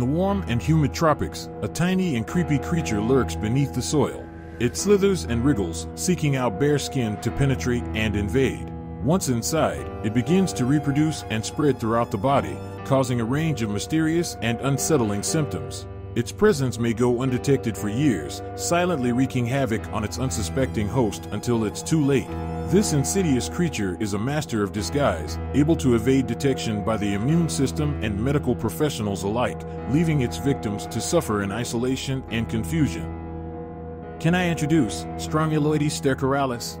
warm and humid tropics, a tiny and creepy creature lurks beneath the soil. It slithers and wriggles, seeking out bare skin to penetrate and invade. Once inside, it begins to reproduce and spread throughout the body, causing a range of mysterious and unsettling symptoms. Its presence may go undetected for years, silently wreaking havoc on its unsuspecting host until it's too late. This insidious creature is a master of disguise, able to evade detection by the immune system and medical professionals alike, leaving its victims to suffer in isolation and confusion. Can I introduce Strongyloides stercoralis?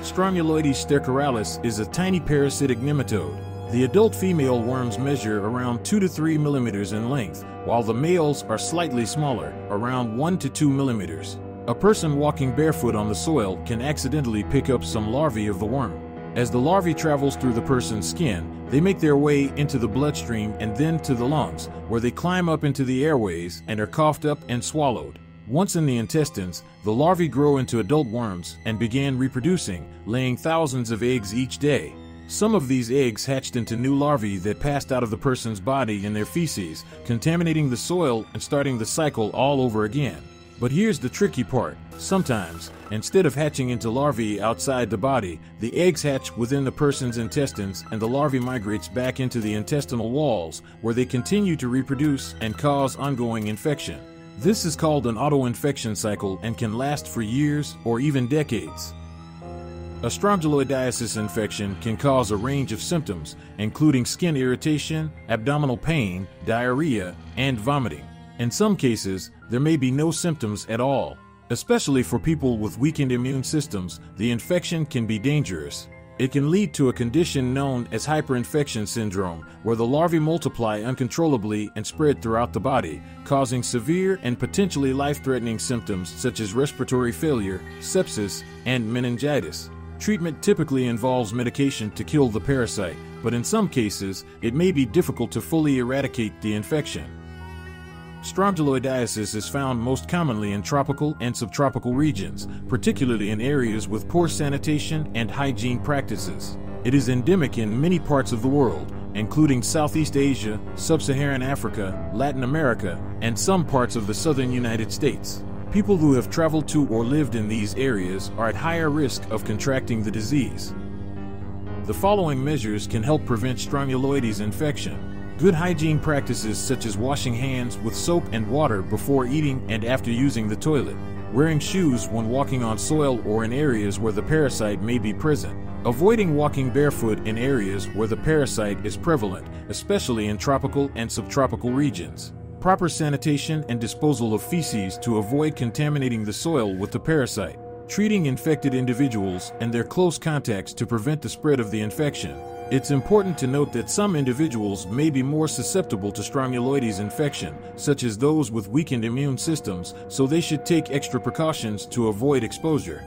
Strongyloides stercoralis is a tiny parasitic nematode. The adult female worms measure around 2 to 3 millimeters in length, while the males are slightly smaller, around 1 to 2 millimeters. A person walking barefoot on the soil can accidentally pick up some larvae of the worm. As the larvae travels through the person's skin, they make their way into the bloodstream and then to the lungs, where they climb up into the airways and are coughed up and swallowed. Once in the intestines, the larvae grow into adult worms and begin reproducing, laying thousands of eggs each day. Some of these eggs hatched into new larvae that passed out of the person's body in their feces, contaminating the soil and starting the cycle all over again. But here's the tricky part. Sometimes, instead of hatching into larvae outside the body, the eggs hatch within the person's intestines and the larvae migrates back into the intestinal walls, where they continue to reproduce and cause ongoing infection. This is called an auto-infection cycle and can last for years or even decades. A strongyloidiasis infection can cause a range of symptoms, including skin irritation, abdominal pain, diarrhea, and vomiting. In some cases, there may be no symptoms at all. Especially for people with weakened immune systems, the infection can be dangerous. It can lead to a condition known as hyperinfection syndrome, where the larvae multiply uncontrollably and spread throughout the body, causing severe and potentially life threatening symptoms such as respiratory failure, sepsis, and meningitis. Treatment typically involves medication to kill the parasite, but in some cases, it may be difficult to fully eradicate the infection. Strongyloidiasis is found most commonly in tropical and subtropical regions, particularly in areas with poor sanitation and hygiene practices. It is endemic in many parts of the world, including Southeast Asia, Sub Saharan Africa, Latin America, and some parts of the southern United States. People who have traveled to or lived in these areas are at higher risk of contracting the disease. The following measures can help prevent strongyloides infection. Good hygiene practices such as washing hands with soap and water before eating and after using the toilet. Wearing shoes when walking on soil or in areas where the parasite may be present. Avoiding walking barefoot in areas where the parasite is prevalent, especially in tropical and subtropical regions proper sanitation and disposal of feces to avoid contaminating the soil with the parasite, treating infected individuals and their close contacts to prevent the spread of the infection. It's important to note that some individuals may be more susceptible to strongyloides infection, such as those with weakened immune systems, so they should take extra precautions to avoid exposure.